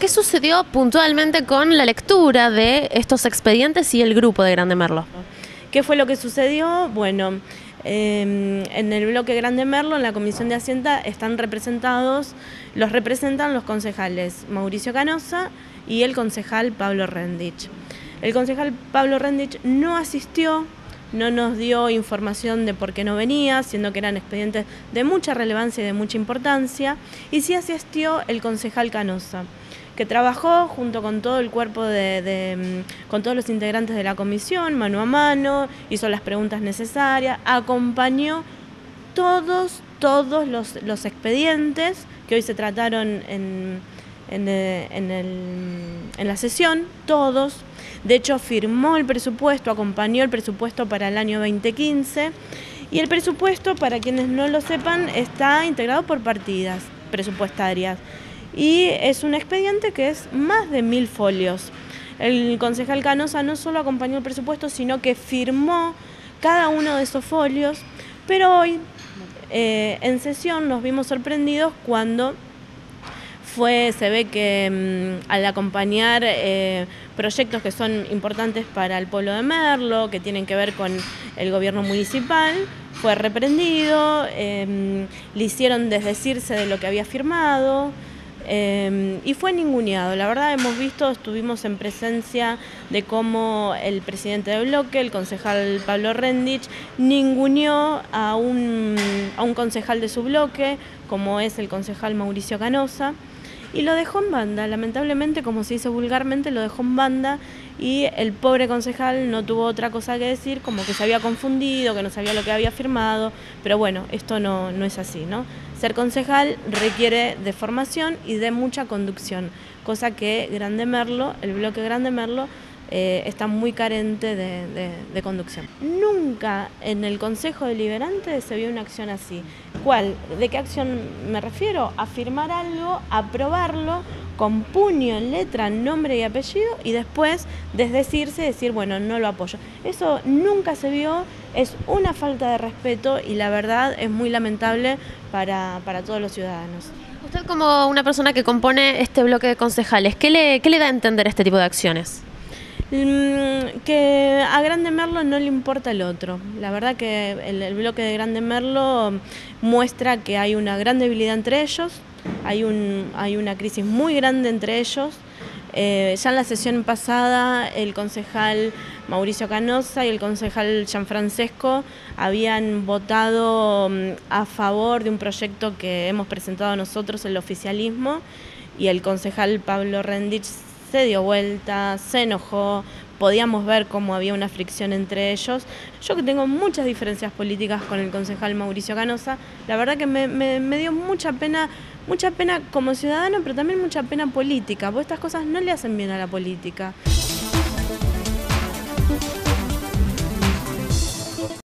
¿Qué sucedió puntualmente con la lectura de estos expedientes y el grupo de Grande Merlo? ¿Qué fue lo que sucedió? Bueno, em, en el bloque Grande Merlo, en la Comisión de Hacienda, están representados, los representan los concejales Mauricio Canosa y el concejal Pablo Rendich. El concejal Pablo Rendich no asistió, no nos dio información de por qué no venía, siendo que eran expedientes de mucha relevancia y de mucha importancia, y sí asistió el concejal Canosa que trabajó junto con todo el cuerpo de, mm, con todos los integrantes de la comisión, mano a mano, hizo las preguntas necesarias, acompañó todos, todos los, expedientes que hoy se trataron en, eh, en, la sesión, todos. De hecho, firmó el presupuesto, acompañó el presupuesto para el año 2015. Y el presupuesto, para quienes no lo sepan, está integrado por partidas presupuestarias y es un expediente que es más de mil folios. El concejal Canosa no solo acompañó el presupuesto, sino que firmó cada uno de esos folios, pero hoy eh, en sesión nos vimos sorprendidos cuando fue, se ve que mm, al acompañar eh, proyectos que son importantes para el pueblo de Merlo, que tienen que ver con el gobierno municipal, fue reprendido, eh, le hicieron desdecirse de lo que había firmado. Em, y fue ninguneado. La verdad hemos visto, estuvimos en presencia de cómo el presidente de bloque, el concejal Pablo Rendich, ninguneó a un, a un concejal de su bloque, como es el concejal Mauricio Canosa y lo dejó en banda. Lamentablemente, como se dice vulgarmente, lo dejó en banda y el pobre concejal no tuvo otra cosa que decir, como que se había confundido, que no sabía lo que había firmado, pero bueno, esto no, no es así, ¿no? Ser concejal requiere de formación y de mucha conducción, cosa que Grande Merlo, el bloque Grande Merlo, eh, está muy carente de, conducción. Nunca en el Consejo Deliberante se vio una acción así. ¿Cuál? ¿De qué acción me refiero? Afirmar algo, aprobarlo con puño, letra, nombre y apellido y después desdecirse y decir, bueno, no lo apoyo. Eso nunca se vio, es una falta de respeto y la verdad es muy lamentable para, todos los ciudadanos. Usted como una persona que compone este bloque de concejales, ¿qué le, qué le da a entender este tipo de acciones? Mm, que a Grande Merlo no le importa el otro. La verdad que el, bloque de Grande Merlo muestra que hay una gran debilidad entre ellos, hay, un, hay una crisis muy grande entre ellos. Eh, ya en la sesión pasada el concejal Mauricio Canosa y el concejal Gianfrancesco habían votado mm, a favor de un proyecto que hemos presentado nosotros, el oficialismo, y el concejal Pablo Rendich se dio vuelta, se enojó, podíamos ver cómo había una fricción entre ellos. Yo que tengo muchas diferencias políticas con el concejal Mauricio Canosa, la verdad que me, dio mucha pena, mucha pena como ciudadano, pero también mucha pena política, porque estas cosas no le hacen bien a la política.